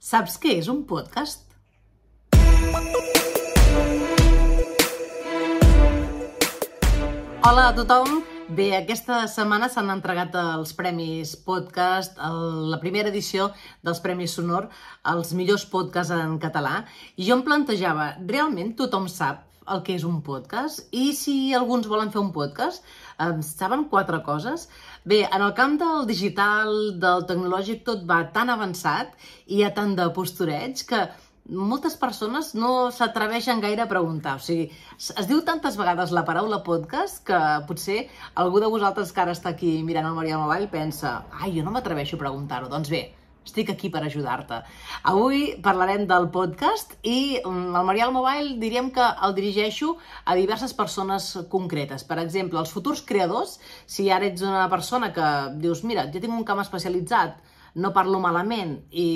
Saps què és un podcast? Hola a tothom! Bé, aquesta setmana s'han entregat els Premis Podcast, el, la primera edició dels Premis Sonor, els millors podcasts en català, i jo em plantejava, realment tothom sap el que és un podcast? I si alguns volen fer un podcast, eh, saben quatre coses? Bé, en el camp del digital, del tecnològic, tot va tan avançat i hi ha tant de postureig que moltes persones no s'atreveixen gaire a preguntar. O sigui, es diu tantes vegades la paraula podcast que potser algú de vosaltres que ara està aquí mirant el Mariano Mobile pensa ai, jo no m'atreveixo a preguntar-ho. Doncs bé, estic aquí per ajudar-te. Avui parlarem del podcast i mm, el Marial Mobile diríem que el dirigeixo a diverses persones concretes. Per exemple, els futurs creadors, si ara ets una persona que dius, mira, jo tinc un camp especialitzat, no parlo malament i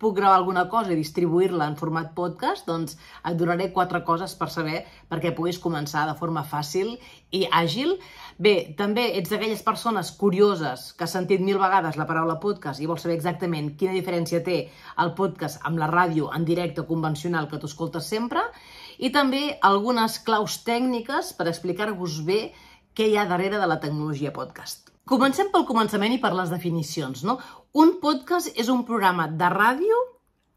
puc gravar alguna cosa i distribuir-la en format podcast, doncs et donaré quatre coses per saber perquè puguis començar de forma fàcil i àgil. Bé, també ets d'aquelles persones curioses que has sentit mil vegades la paraula podcast i vols saber exactament quina diferència té el podcast amb la ràdio en directe convencional que tu escoltes sempre i també algunes claus tècniques per explicar-vos bé què hi ha darrere de la tecnologia podcast. Comencem pel començament i per les definicions. No? Un podcast és un programa de ràdio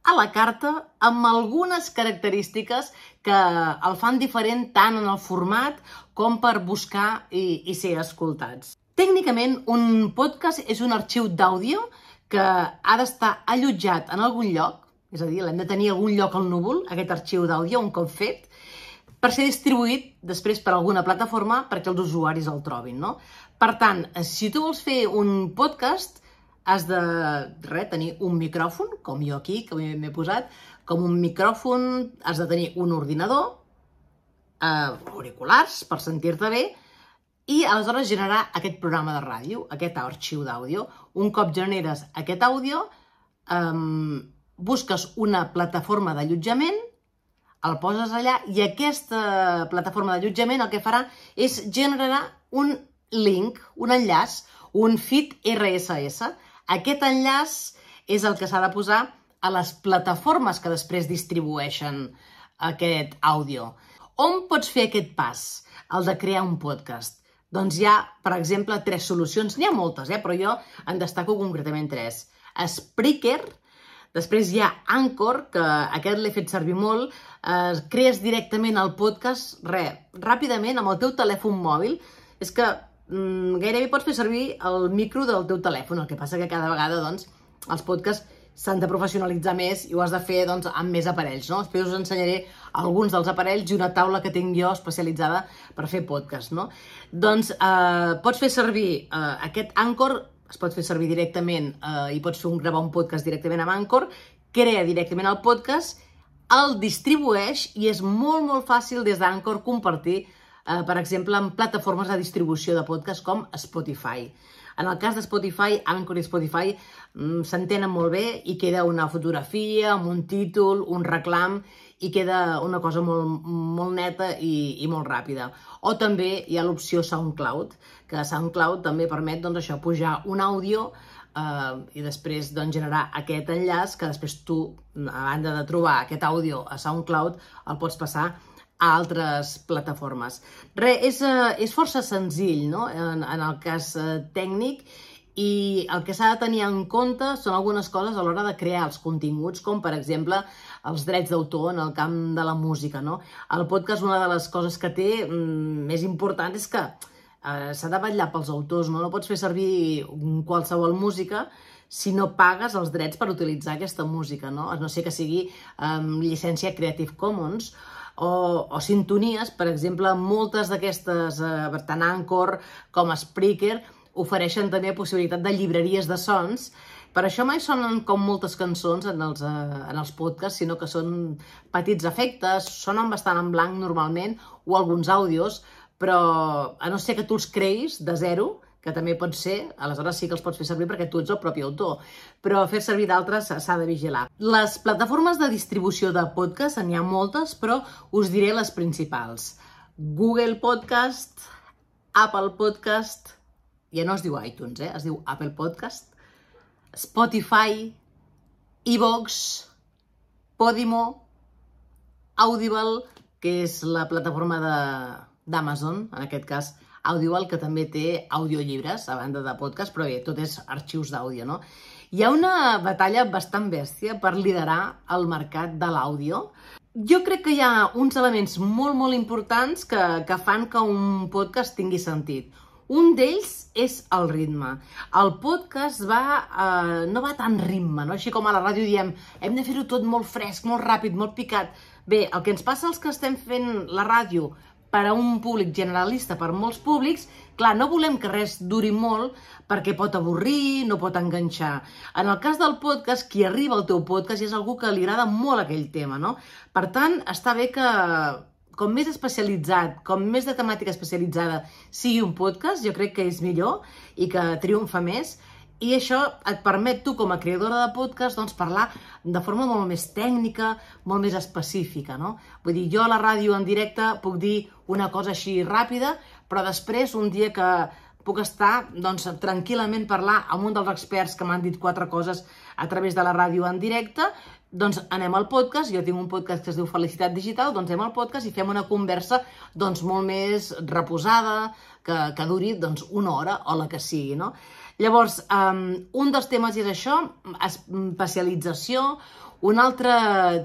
a la carta amb algunes característiques que el fan diferent tant en el format com per buscar i, i ser escoltats. Tècnicament, un podcast és un arxiu d'àudio que ha d'estar allotjat en algun lloc, és a dir, l'hem de tenir algun lloc al núvol, aquest arxiu d'àudio, un cop fet, per ser distribuït després per alguna plataforma perquè els usuaris el trobin, no? Per tant, si tu vols fer un podcast, has de re, tenir un micròfon, com jo aquí, que m'he posat, com un micròfon, has de tenir un ordinador, eh, auriculars per sentir-te bé, i aleshores generar aquest programa de ràdio, aquest arxiu d'àudio. Un cop generes aquest àudio, eh, busques una plataforma d'allotjament el poses allà i aquesta plataforma d'allotjament el que farà és generar un link, un enllaç, un feed RSS. Aquest enllaç és el que s'ha de posar a les plataformes que després distribueixen aquest àudio. On pots fer aquest pas, el de crear un podcast? Doncs hi ha, per exemple, tres solucions. N'hi ha moltes, eh? però jo en destaco concretament tres. Spreaker, Després hi ha Anchor, que aquest l'he fet servir molt. Eh, crees directament el podcast, re, ràpidament, amb el teu telèfon mòbil. És que mm, gairebé pots fer servir el micro del teu telèfon, el que passa que cada vegada, doncs, els podcasts s'han de professionalitzar més i ho has de fer doncs, amb més aparells. No? Després us ensenyaré alguns dels aparells i una taula que tinc jo especialitzada per fer podcast. No? Doncs eh, pots fer servir eh, aquest Anchor es pot fer servir directament eh, i pots fer un, gravar un podcast directament amb Anchor, crea directament el podcast, el distribueix i és molt, molt fàcil des d'Anchor compartir, eh, per exemple, en plataformes de distribució de podcast com Spotify. En el cas de Spotify, Anchor i Spotify mm, s'entenen molt bé i queda una fotografia amb un títol, un reclam i queda una cosa molt, molt neta i, i molt ràpida. O també hi ha l'opció SoundCloud, que SoundCloud també permet doncs, això pujar un àudio eh, i després doncs, generar aquest enllaç que després tu, a banda de trobar aquest àudio a SoundCloud, el pots passar a altres plataformes. Re, és, uh, és força senzill no? en, en el cas uh, tècnic i el que s'ha de tenir en compte són algunes coses a l'hora de crear els continguts, com per exemple els drets d'autor en el camp de la música. No? El podcast, una de les coses que té mm, més important és que uh, s'ha de vetllar pels autors, no? no pots fer servir qualsevol música si no pagues els drets per utilitzar aquesta música, no? No sé que sigui um, llicència Creative Commons o, o sintonies, per exemple, moltes d'aquestes, eh, tant Anchor com Spreaker, ofereixen també possibilitat de llibreries de sons, per això mai sonen com moltes cançons en els, eh, en els podcasts, sinó que són petits efectes, sonen bastant en blanc normalment, o alguns àudios, però a no ser que tu els creïs de zero, que també pot ser, aleshores sí que els pots fer servir perquè tu ets el propi autor, però fer servir d'altres s'ha de vigilar. Les plataformes de distribució de podcast, n'hi ha moltes, però us diré les principals. Google Podcast, Apple Podcast, ja no es diu iTunes, eh? es diu Apple Podcast, Spotify, iVox, Podimo, Audible, que és la plataforma d'Amazon, en aquest cas Audible, que també té audiollibres, a banda de podcast, però bé, tot és arxius d'àudio, no? Hi ha una batalla bastant bèstia per liderar el mercat de l'àudio. Jo crec que hi ha uns elements molt, molt importants que, que fan que un podcast tingui sentit. Un d'ells és el ritme. El podcast va, eh, no va tan ritme, no? així com a la ràdio diem hem de fer-ho tot molt fresc, molt ràpid, molt picat. Bé, el que ens passa als que estem fent la ràdio per a un públic generalista, per molts públics, clar, no volem que res duri molt perquè pot avorrir, no pot enganxar. En el cas del podcast, qui arriba al teu podcast és algú que li agrada molt aquell tema, no? Per tant, està bé que com més especialitzat, com més de temàtica especialitzada sigui un podcast, jo crec que és millor i que triomfa més, i això et permet tu, com a creadora de podcast, doncs, parlar de forma molt més tècnica, molt més específica, no? Vull dir, jo a la ràdio en directe puc dir una cosa així ràpida, però després, un dia que puc estar doncs, tranquil·lament parlar amb un dels experts que m'han dit quatre coses a través de la ràdio en directe, doncs anem al podcast, jo tinc un podcast que es diu Felicitat Digital, doncs anem al podcast i fem una conversa doncs, molt més reposada, que, que duri doncs, una hora o la que sigui, no? Llavors, um, un dels temes és això, especialització. Un altre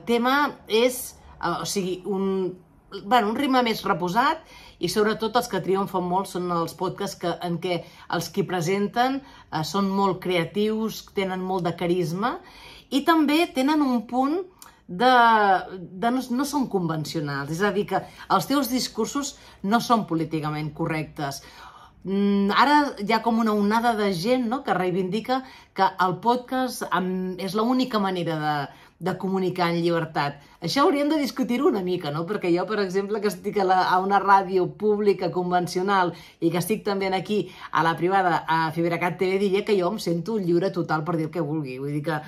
tema és, uh, o sigui, un, bueno, un ritme més reposat i sobretot els que triomfen molt són els podcasts que, en què els que presenten uh, són molt creatius, tenen molt de carisma i també tenen un punt de, de no, no són convencionals, és a dir, que els teus discursos no són políticament correctes Mm, ara hi ha com una onada de gent no? que reivindica que el podcast és l'única manera de, de comunicar en llibertat. Això hauríem de discutir una mica, no? Perquè jo, per exemple, que estic a, la, a una ràdio pública convencional i que estic també aquí a la privada, a Fibracat TV, diria que jo em sento lliure total per dir el que vulgui. Vull dir que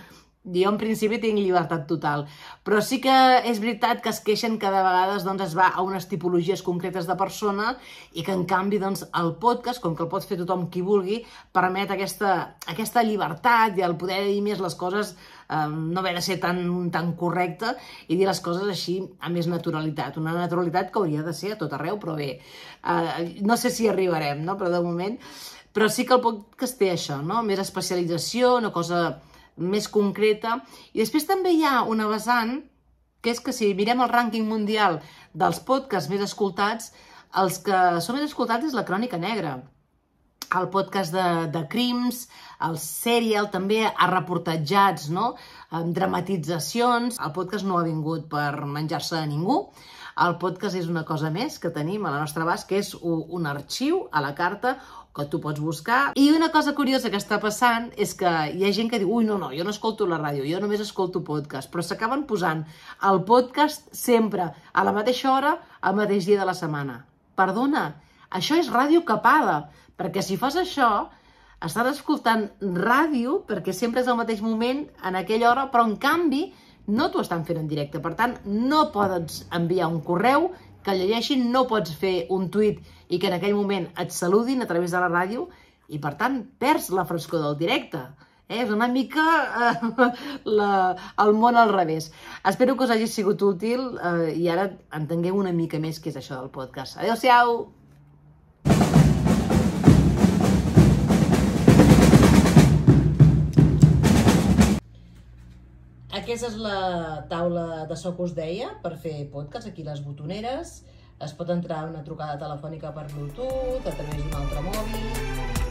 jo en principi tinc llibertat total, però sí que és veritat que es queixen que de vegades doncs, es va a unes tipologies concretes de persona i que en canvi doncs, el podcast, com que el pot fer tothom qui vulgui, permet aquesta, aquesta llibertat i el poder dir més les coses, eh, no haver de ser tan, tan correcte i dir les coses així amb més naturalitat. Una naturalitat que hauria de ser a tot arreu, però bé, eh, no sé si arribarem, no? però de moment... Però sí que el podcast té això, no? més especialització, una cosa més concreta. I després també hi ha una vessant, que és que si mirem el rànquing mundial dels podcasts més escoltats, els que són més escoltats és la Crònica Negra, el podcast de, de crims, el serial, també a reportatjats, no? amb dramatitzacions. El podcast no ha vingut per menjar-se a ningú, el podcast és una cosa més que tenim a la nostra base, que és un arxiu a la carta que tu pots buscar. I una cosa curiosa que està passant és que hi ha gent que diu ui, no, no, jo no escolto la ràdio, jo només escolto podcast, però s'acaben posant el podcast sempre a la mateixa hora, al mateix dia de la setmana. Perdona, això és ràdio capada, perquè si fas això, estàs escoltant ràdio perquè sempre és al mateix moment, en aquella hora, però en canvi no t'ho estan fent en directe. Per tant, no pots enviar un correu que llegeixin, no pots fer un tuit i que en aquell moment et saludin a través de la ràdio i, per tant, perds la frescor del directe. Eh? És una mica eh, la, el món al revés. Espero que us hagi sigut útil eh, i ara entengueu una mica més què és això del podcast. Adéu-siau! Aquesta és la taula de so que us deia per fer podcast, aquí les botoneres. Es pot entrar una trucada telefònica per Bluetooth, a través d'un altre mòbil,